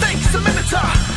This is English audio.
Thanks a minotaur.